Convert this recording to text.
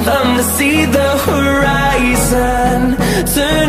Them to see the horizon. Turn